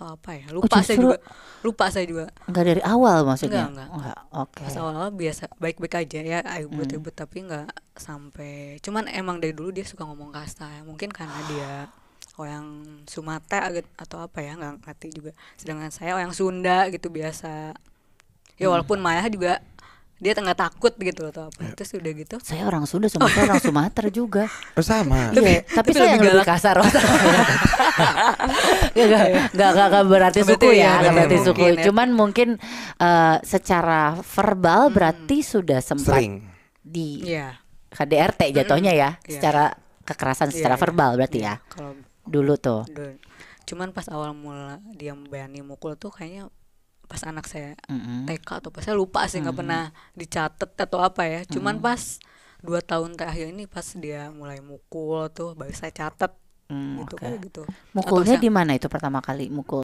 atau apa ya lupa saya justru- juga lupa saya juga Enggak dari awal maksudnya. Enggak, Oke. pas awal-awal biasa baik-baik aja ya Hmm. ribut-ribut tapi nggak sampai cuman emang dari dulu dia suka ngomong kasar mungkin karena dia orang Sumatera atau apa ya nggak ngerti juga sedangkan saya orang Sunda gitu biasa ya Hmm. walaupun Maya juga dia nggak takut gitu loh atau Ya. apa terus udah gitu Saya orang Sunda sama saya orang Sumatera juga. Oh sama. Iya, tapi, tapi saya yang lebih lebih galak. kasar. Enggak, enggak, enggak berarti suku ya, enggak berarti mungkin suku. ya. Cuman mungkin eh, secara verbal berarti sudah sempat Sering. di Iya KDRT jatuhnya ya, Iya. secara kekerasan secara Iya, verbal berarti iya. ya. kalau Dulu tuh. dulu. cuman pas awal mula dia berani mukul tuh kayaknya pas anak saya Mm-mm. TK atau pas saya lupa sih nggak pernah dicatat atau apa ya cuman pas dua tahun terakhir ini pas dia mulai mukul tuh baru saya catat Hmm, gitu oke. kayak gitu Mukulnya di mana itu pertama kali mukul